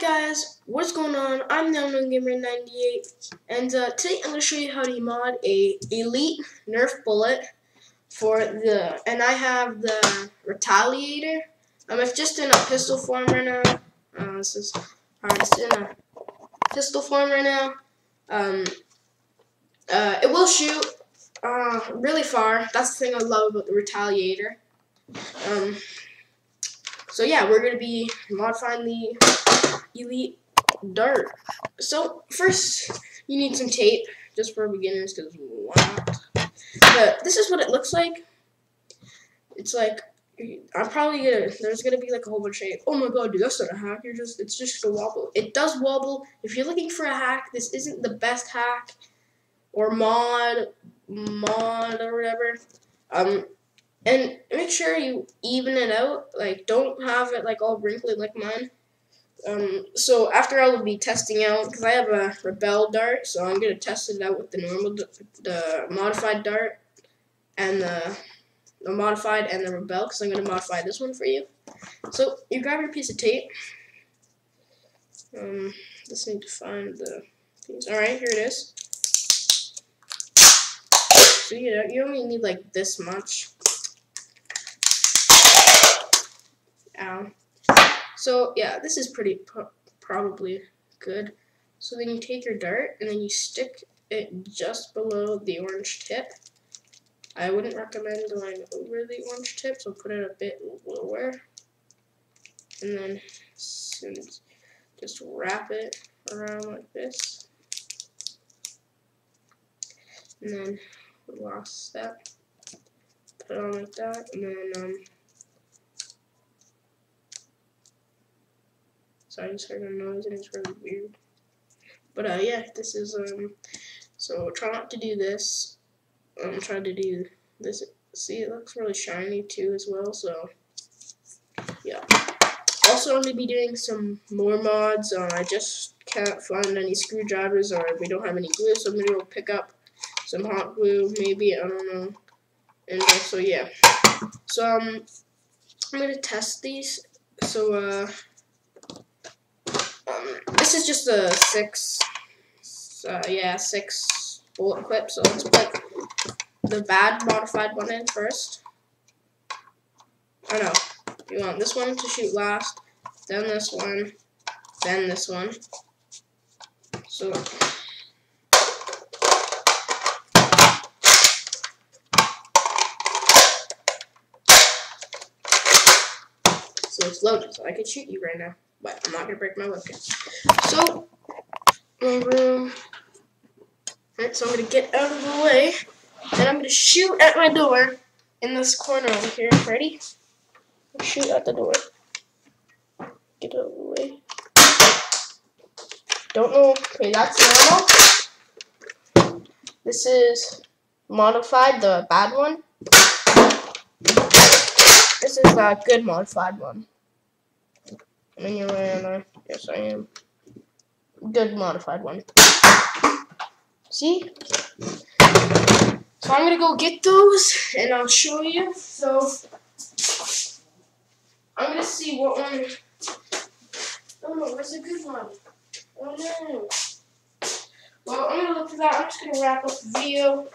Alright guys, what's going on? I'm NumNumGamer98 and uh, today I'm going to show you how to mod a Elite Nerf Bullet for the, and I have the Retaliator. Um, it's just in a pistol form right now. Uh, this is, alright, it's in a pistol form right now. Um, uh, it will shoot uh, really far. That's the thing I love about the Retaliator. Um, so yeah, we're going to be modifying the Elite Dart. So first, you need some tape, just for beginners, because why not? But this is what it looks like. It's like, I'm probably gonna, there's gonna be like a whole bunch of, oh my god, dude, that's not a hack, you're just, it's just a wobble. It does wobble. If you're looking for a hack, this isn't the best hack, or mod, mod, or whatever. Um, and make sure you even it out. Like, don't have it like all wrinkly like mine. Um, so after I will be testing out, because I have a Rebel dart, so I'm going to test it out with the normal, the modified dart, and the, the modified and the Rebel, because I'm going to modify this one for you. So you grab your piece of tape. Um, just need to find the piece. Alright, here it is. So you know, you only need like this much. Ow. So yeah, this is pretty probably good. So then you take your dart and then you stick it just below the orange tip. I wouldn't recommend going over the orange tip, so put it a bit lower. And then just wrap it around like this. And then the last step, put it on like that, and then um, I just heard a noise and it's really weird. But uh, yeah, this is um. So try not to do this. I'm trying to do this. See, it looks really shiny too as well. So yeah. Also, I'm gonna be doing some more mods. Uh, I just can't find any screwdrivers, or we don't have any glue, so I'm gonna go pick up some hot glue, maybe. I don't know. And uh, so yeah. So um, I'm gonna test these. So uh this is just a six, uh, yeah, six bullet clip. So let's put the bad modified one in first. Oh no, you want this one to shoot last, then this one, then this one. So. So it's loaded, so I can shoot you right now but I'm not gonna break my webcam. So, room. Alright, so I'm gonna get out of the way, and I'm gonna shoot at my door in this corner over here. Ready? Shoot at the door. Get out of the way. Don't know. Okay, that's normal. This is modified, the bad one. This is a good modified one. And you're right, yes I am. Good modified one. See? So I'm gonna go get those and I'll show you. So I'm gonna see what one Oh no, where's the good one? Oh no. Well, I'm gonna look for that. I'm just gonna wrap up the video.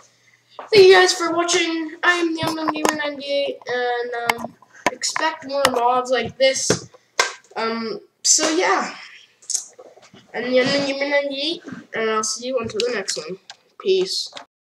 Thank you guys for watching. I am NumNumGamer98 and um, expect more mods like this. Um, so yeah. And then you and I'll see you until the next one. Peace.